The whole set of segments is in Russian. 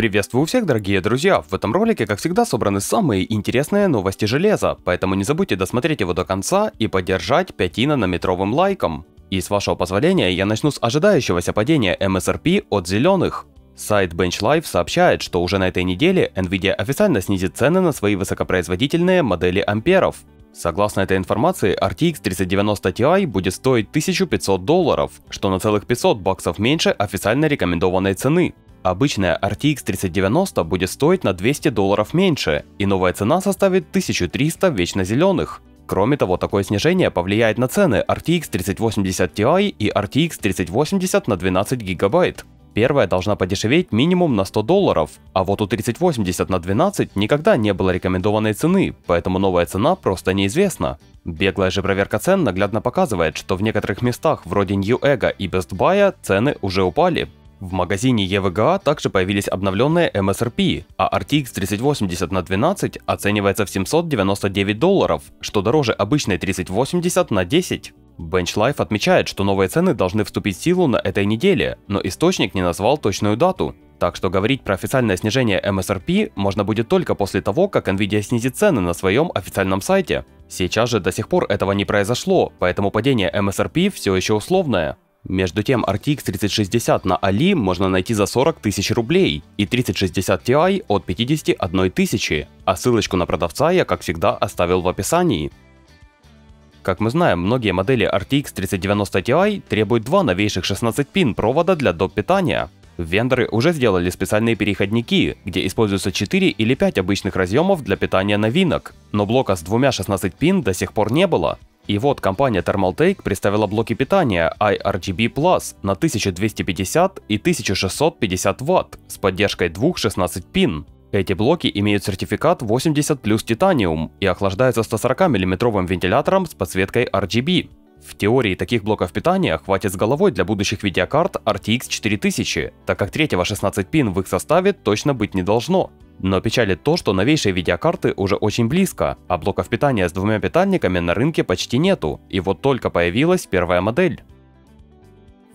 Приветствую всех, дорогие друзья! В этом ролике, как всегда, собраны самые интересные новости железа, поэтому не забудьте досмотреть его до конца и поддержать 5-нанометровым лайком. И с вашего позволения я начну с ожидающегося падения MSRP от зеленых. Сайт BenchLife сообщает, что уже на этой неделе Nvidia официально снизит цены на свои высокопроизводительные модели амперов. Согласно этой информации, RTX 3090 Ti будет стоить 1500 долларов, что на целых 500 баксов меньше официально рекомендованной цены. Обычная RTX 3090 будет стоить на 200 долларов меньше, и новая цена составит 1300 вечно зеленых. Кроме того, такое снижение повлияет на цены RTX 3080 Ti и RTX 3080 на 12 гигабайт. Первая должна подешеветь минимум на 100 долларов, а вот у 3080 на 12 никогда не было рекомендованной цены, поэтому новая цена просто неизвестна. Беглая же проверка цен наглядно показывает, что в некоторых местах вроде Newegg и Best Buy цены уже упали. В магазине EVGA также появились обновленные MSRP, а RTX 3080 на 12 оценивается в 799 долларов, что дороже обычной 3080 на 10. BenchLife отмечает, что новые цены должны вступить в силу на этой неделе, но источник не назвал точную дату. Так что говорить про официальное снижение MSRP можно будет только после того, как Nvidia снизит цены на своем официальном сайте. Сейчас же до сих пор этого не произошло, поэтому падение MSRP все еще условное. Между тем, RTX 3060 на Али можно найти за 40 тысяч рублей и 3060 Ti от 51 тысячи, а ссылочку на продавца я, как всегда, оставил в описании. Как мы знаем, многие модели RTX 3090 Ti требуют два новейших 16-пин провода для доп. питания. Вендоры уже сделали специальные переходники, где используются 4 или 5 обычных разъемов для питания новинок, но блока с двумя 16 пин до сих пор не было. И вот компания Thermaltake представила блоки питания iRGB Plus на 1250 и 1650 Вт с поддержкой двух 16 пин. Эти блоки имеют сертификат 80 плюс титаниум и охлаждаются 140 мм вентилятором с подсветкой RGB. В теории таких блоков питания хватит с головой для будущих видеокарт RTX 4000, так как третьего 16 пин в их составе точно быть не должно. Но печалит то, что новейшие видеокарты уже очень близко, а блоков питания с двумя питальниками на рынке почти нету, и вот только появилась первая модель.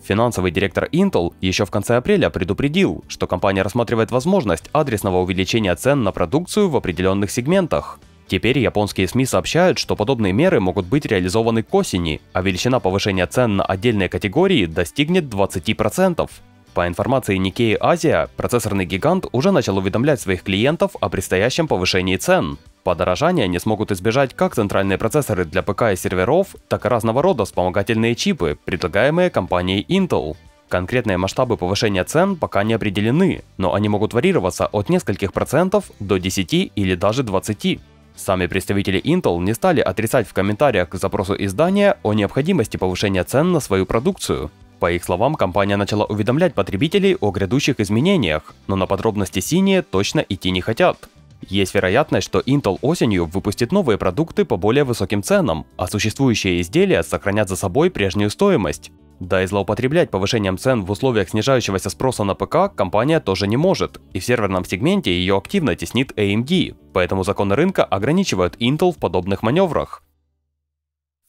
Финансовый директор Intel еще в конце апреля предупредил, что компания рассматривает возможность адресного увеличения цен на продукцию в определенных сегментах. Теперь японские СМИ сообщают, что подобные меры могут быть реализованы к осени, а величина повышения цен на отдельные категории достигнет 20%. По информации Nikkei Asia, процессорный гигант уже начал уведомлять своих клиентов о предстоящем повышении цен. Подорожания не смогут избежать как центральные процессоры для ПК и серверов, так и разного рода вспомогательные чипы, предлагаемые компанией Intel. Конкретные масштабы повышения цен пока не определены, но они могут варьироваться от нескольких процентов до 10 или даже 20. Сами представители Intel не стали отрицать в комментариях к запросу издания о необходимости повышения цен на свою продукцию. По их словам, компания начала уведомлять потребителей о грядущих изменениях, но на подробности синие точно идти не хотят. Есть вероятность, что Intel осенью выпустит новые продукты по более высоким ценам, а существующие изделия сохранят за собой прежнюю стоимость. Да и злоупотреблять повышением цен в условиях снижающегося спроса на ПК компания тоже не может, и в серверном сегменте ее активно теснит AMD, поэтому законы рынка ограничивают Intel в подобных маневрах.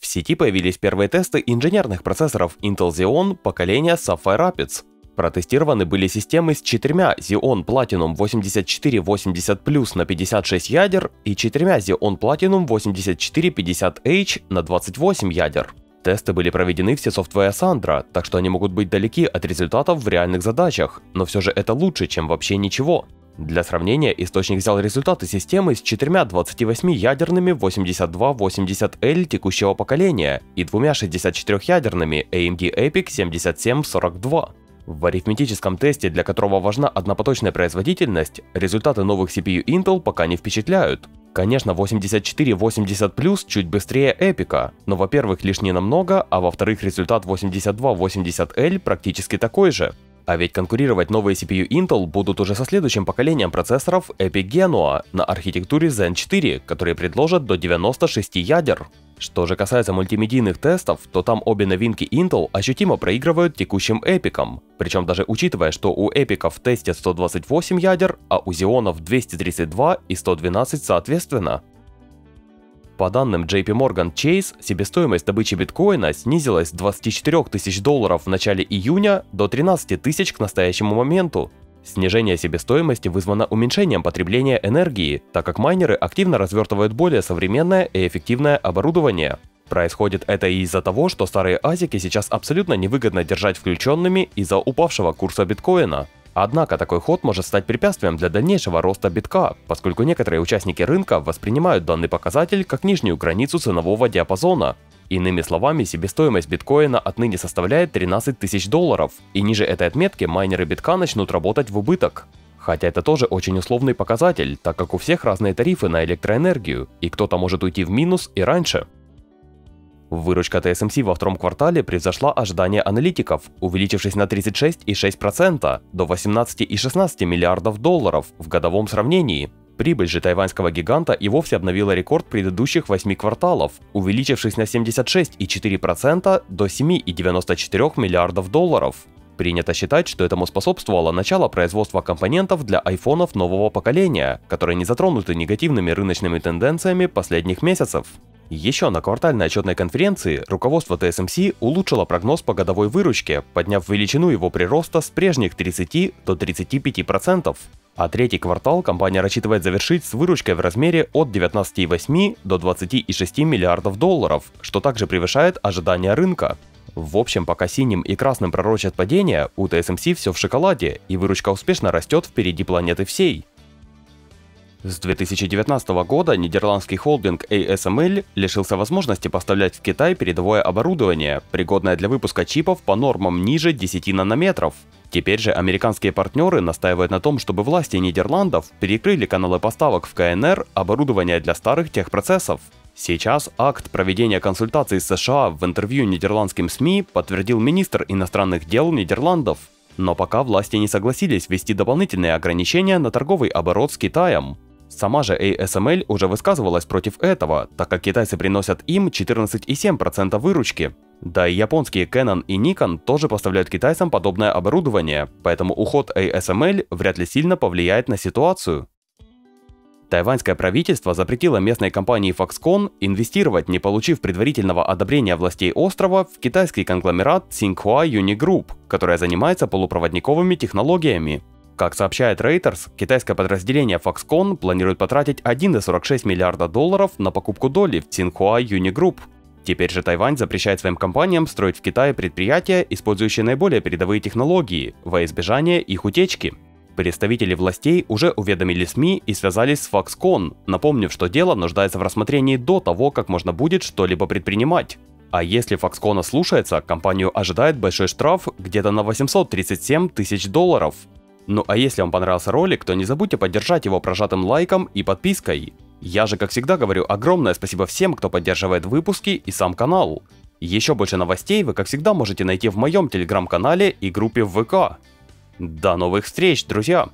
В сети появились первые тесты инженерных процессоров Intel Xeon поколения Sapphire Rapids. Протестированы были системы с четырьмя Xeon Platinum 8480 Plus на 56 ядер и четырьмя Xeon Platinum 8450H на 28 ядер. Тесты были проведены все софтвея Sandra, так что они могут быть далеки от результатов в реальных задачах, но все же это лучше, чем вообще ничего. Для сравнения, источник взял результаты системы с четырьмя 28-ядерными 8280L текущего поколения и двумя 64-ядерными AMD EPIC 7742. В арифметическом тесте, для которого важна однопоточная производительность, результаты новых CPU Intel пока не впечатляют. Конечно, 8480 Plus чуть быстрее эпика, но во-первых лишь не намного, а во-вторых результат 8280L практически такой же. А ведь конкурировать новые CPU Intel будут уже со следующим поколением процессоров Epic Genoa на архитектуре Zen 4, которые предложат до 96 ядер. Что же касается мультимедийных тестов, то там обе новинки Intel ощутимо проигрывают текущим эпикам. Причем даже учитывая, что у эпиков тесте 128 ядер, а у Xeonов 232 и 112 соответственно. По данным JP Morgan Chase, себестоимость добычи биткоина снизилась с 24 тысяч долларов в начале июня до 13 тысяч к настоящему моменту. Снижение себестоимости вызвано уменьшением потребления энергии, так как майнеры активно развертывают более современное и эффективное оборудование. Происходит это из-за того, что старые азики сейчас абсолютно невыгодно держать включенными из-за упавшего курса биткоина. Однако такой ход может стать препятствием для дальнейшего роста битка, поскольку некоторые участники рынка воспринимают данный показатель как нижнюю границу ценового диапазона. Иными словами, себестоимость биткоина отныне составляет 13 тысяч долларов, и ниже этой отметки майнеры битка начнут работать в убыток. Хотя это тоже очень условный показатель, так как у всех разные тарифы на электроэнергию, и кто-то может уйти в минус и раньше. Выручка TSMC во втором квартале превзошла ожидания аналитиков, увеличившись на 36,6% до 18,16 миллиардов долларов в годовом сравнении. Прибыль же тайваньского гиганта и вовсе обновила рекорд предыдущих 8 кварталов, увеличившись на 76,4% до 7,94 миллиардов долларов. Принято считать, что этому способствовало начало производства компонентов для айфонов нового поколения, которые не затронуты негативными рыночными тенденциями последних месяцев. Еще на квартальной отчетной конференции руководство TSMC улучшило прогноз по годовой выручке, подняв величину его прироста с прежних 30 до 35%. А третий квартал компания рассчитывает завершить с выручкой в размере от 19,8 до 26 миллиардов долларов, что также превышает ожидания рынка. В общем, пока синим и красным пророчат падение, у TSMC все в шоколаде, и выручка успешно растет впереди планеты всей. С 2019 года нидерландский холдинг ASML лишился возможности поставлять в Китай передовое оборудование, пригодное для выпуска чипов по нормам ниже 10 нанометров. Теперь же американские партнеры настаивают на том, чтобы власти Нидерландов перекрыли каналы поставок в КНР оборудования для старых техпроцессов. Сейчас акт проведения консультаций США в интервью нидерландским СМИ подтвердил министр иностранных дел Нидерландов. Но пока власти не согласились ввести дополнительные ограничения на торговый оборот с Китаем. Сама же ASML уже высказывалась против этого, так как китайцы приносят им 14,7% выручки. Да и японские Canon и Nikon тоже поставляют китайцам подобное оборудование, поэтому уход ASML вряд ли сильно повлияет на ситуацию. Тайваньское правительство запретило местной компании Foxconn инвестировать, не получив предварительного одобрения властей острова, в китайский конгломерат Tsinghua Unigroup, которая занимается полупроводниковыми технологиями. Как сообщает Reuters, китайское подразделение Foxconn планирует потратить 1,46 миллиарда долларов на покупку доли в Tsinghua Unigroup. Теперь же Тайвань запрещает своим компаниям строить в Китае предприятия, использующие наиболее передовые технологии, во избежание их утечки. Представители властей уже уведомили СМИ и связались с Foxconn, напомнив, что дело нуждается в рассмотрении до того, как можно будет что-либо предпринимать. А если Foxconn слушается, компанию ожидает большой штраф где-то на 837 тысяч долларов. Ну а если вам понравился ролик, то не забудьте поддержать его прожатым лайком и подпиской. Я же, как всегда, говорю огромное спасибо всем, кто поддерживает выпуски и сам канал. Еще больше новостей вы, как всегда, можете найти в моем телеграм-канале и группе в ВК. До новых встреч, друзья!